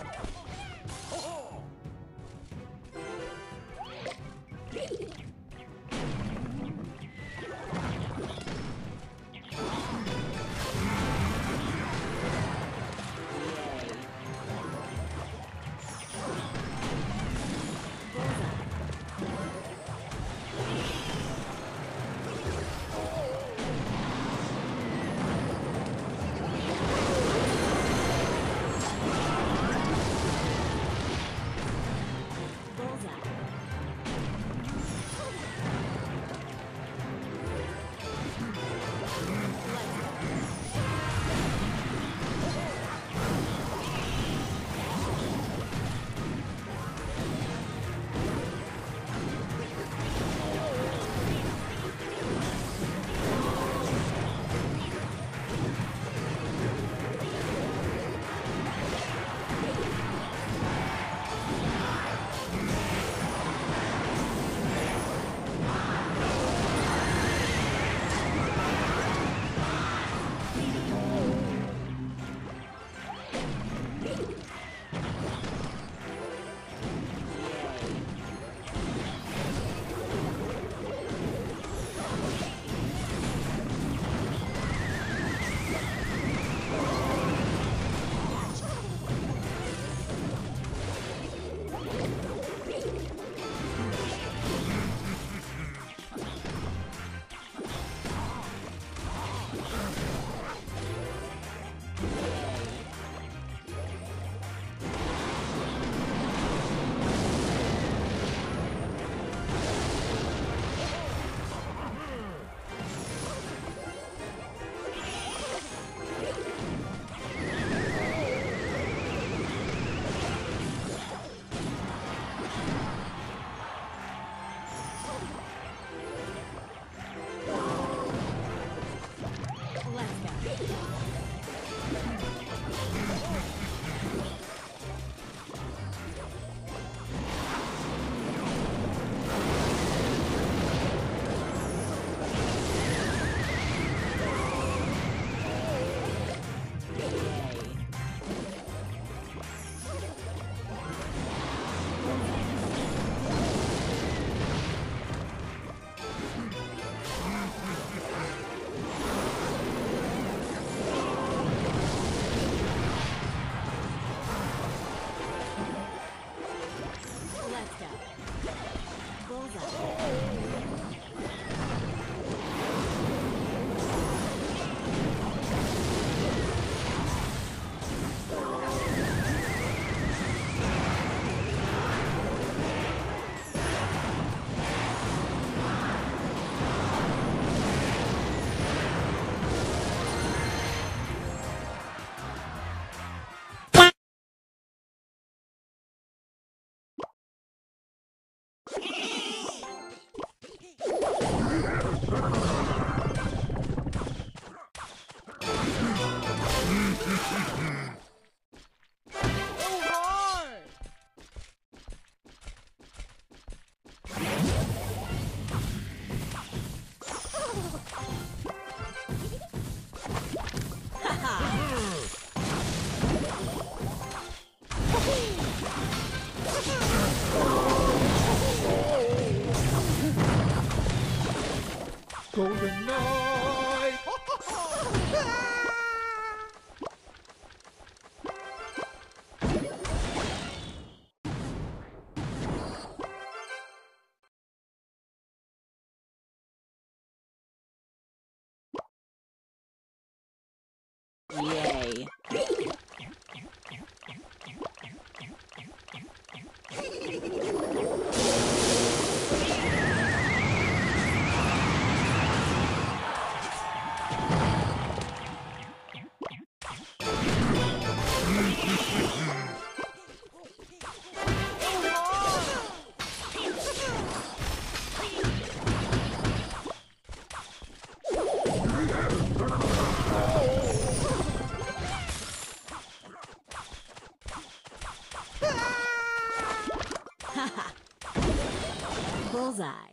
Oh. Golden Knight! Bullseye.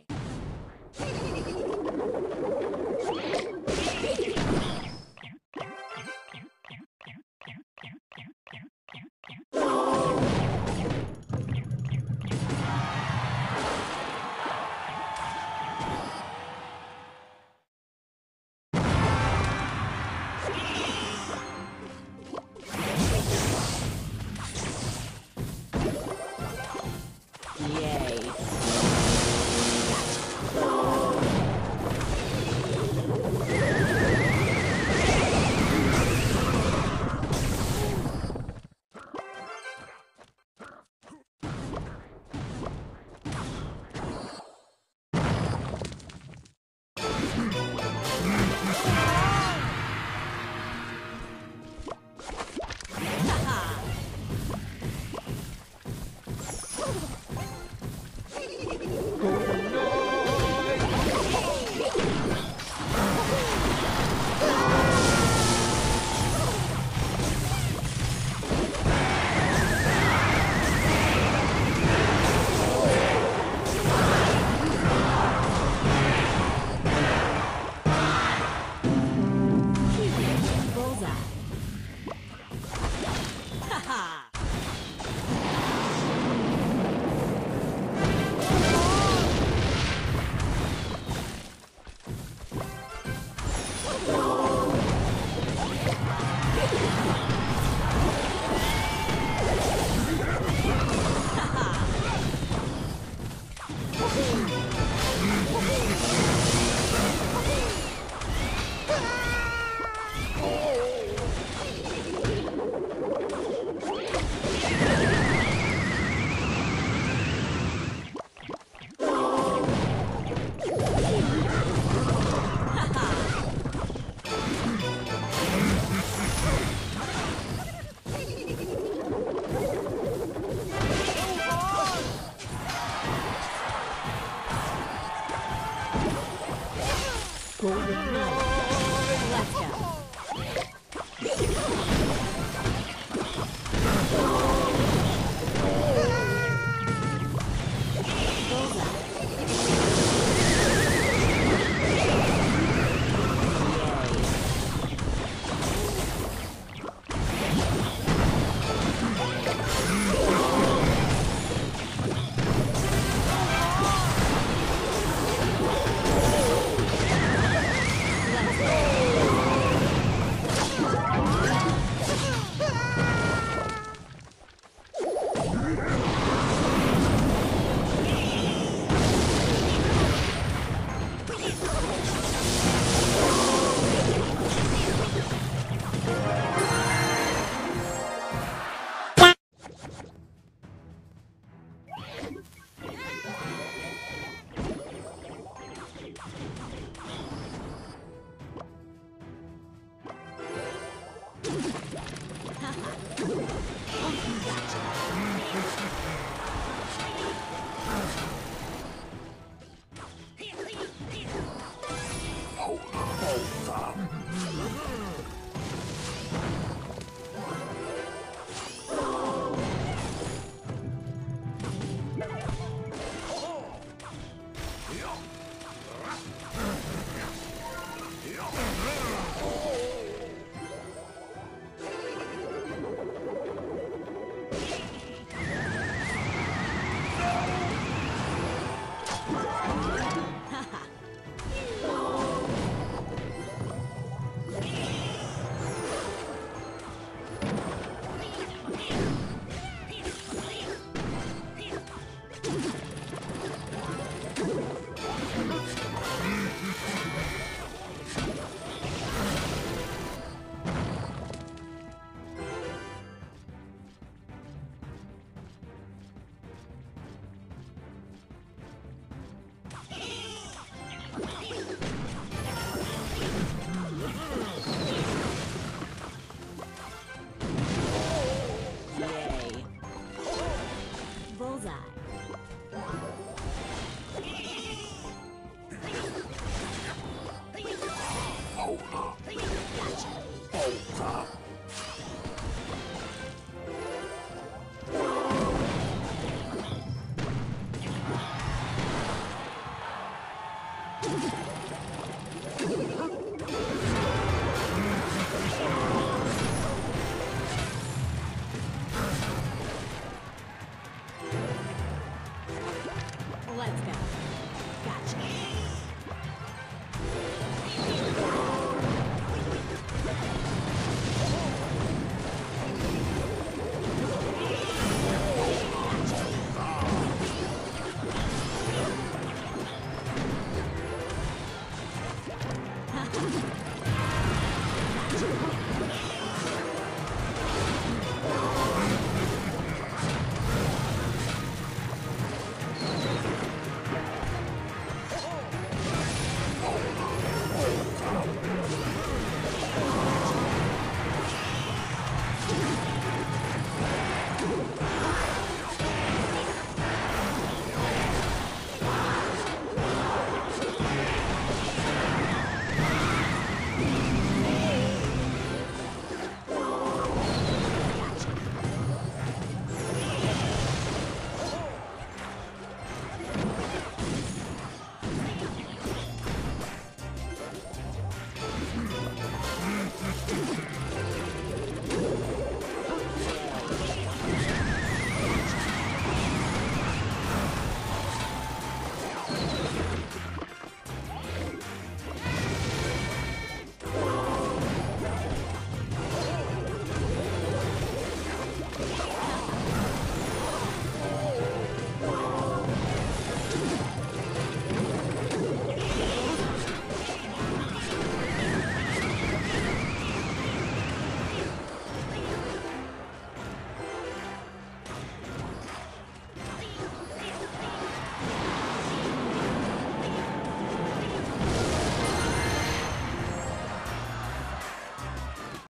Go. Gotcha.